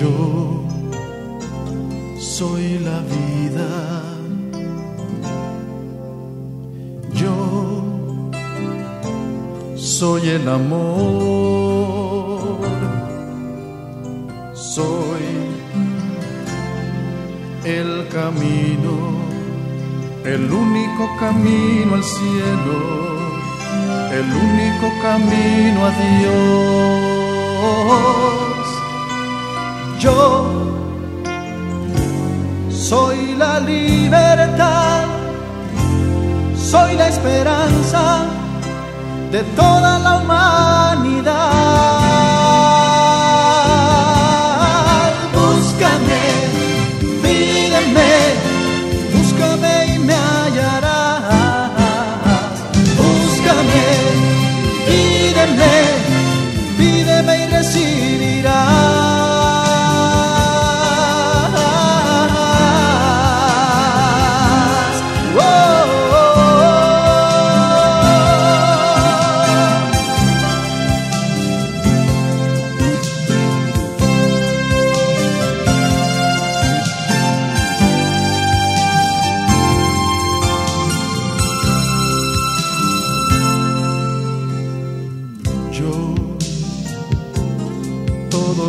Yo soy la vida, yo soy el amor. Soy el camino, el único camino al cielo, el único camino a Dios. Yo soy la libertad, soy la esperanza de toda la humanidad. se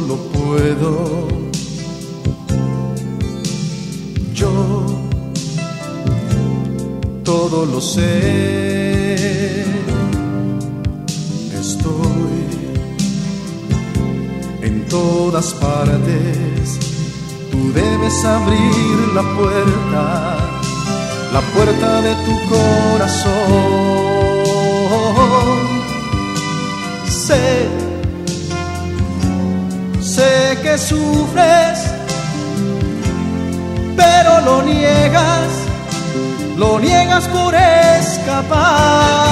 todo lo puedo. Yo todo lo sé. Estoy en todas partes. Tú debes abrir la puerta, la puerta de tu corazón. Sé, que sufres, pero lo niegas, lo niegas por escapar.